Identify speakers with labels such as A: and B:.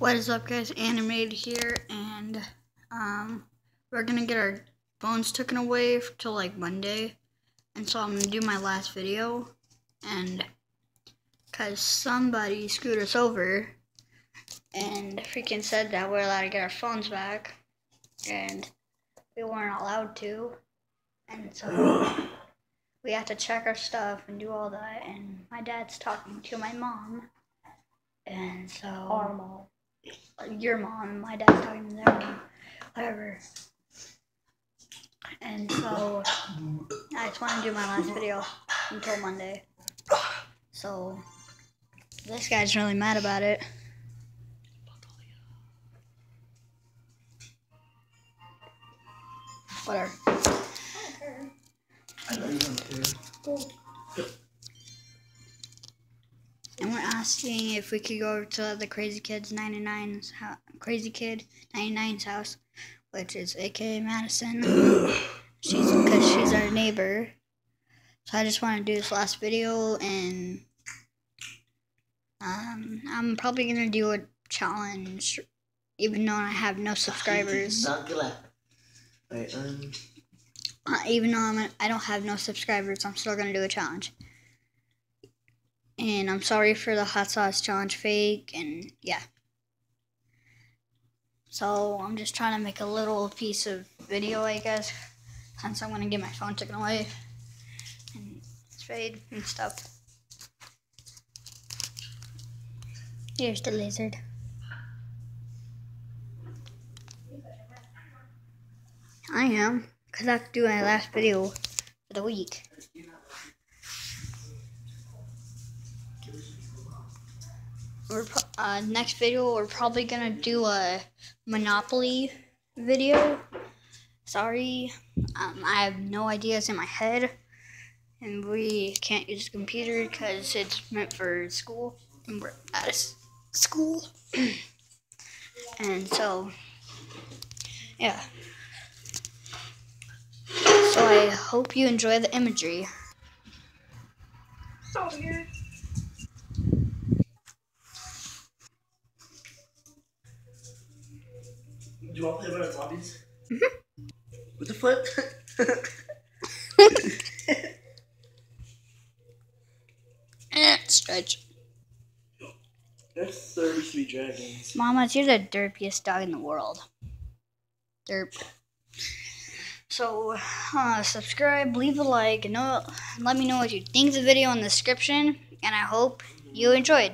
A: What is up guys, Animated here, and um, we're gonna get our phones taken away till like Monday, and so I'm gonna do my last video, and cause somebody screwed us over, and freaking said that we're allowed to get our phones back, and we weren't allowed to, and so we have to check our stuff and do all that, and my dad's talking to my mom, and so
B: Our mom.
A: Your mom, my dad's talking to their mom, whatever. And so I just want to do my last video until Monday. So this guy's really mad about it. Whatever. Asking if we could go over to the Crazy Kids 99's house, Crazy Kid 99's house, which is AKA Madison. she's because she's our neighbor. So I just want to do this last video, and um, I'm probably gonna do a challenge, even though I have no subscribers.
C: Wait, um.
A: Uh, even though I'm, I don't have no subscribers, I'm still gonna do a challenge. And I'm sorry for the hot sauce challenge fake, and yeah. So I'm just trying to make a little piece of video, I guess, since I'm gonna get my phone taken away and sprayed and stuff. Here's the lizard. I am, because I have to do my last video for the week. We're uh, next video, we're probably gonna do a Monopoly video. Sorry, um, I have no ideas in my head, and we can't use the computer because it's meant for school, and we're at school, and so yeah. So I hope you enjoy the imagery.
B: So weird.
C: Do you want to play Minute Zombies? Mm-hmm. With the foot?
A: Eh, Stretch.
C: That's 30 sweet dragons.
A: Mama, you're the derpiest dog in the world. Derp. So, uh, subscribe, leave a like, and know, let me know what you think of the video in the description, and I hope you enjoyed.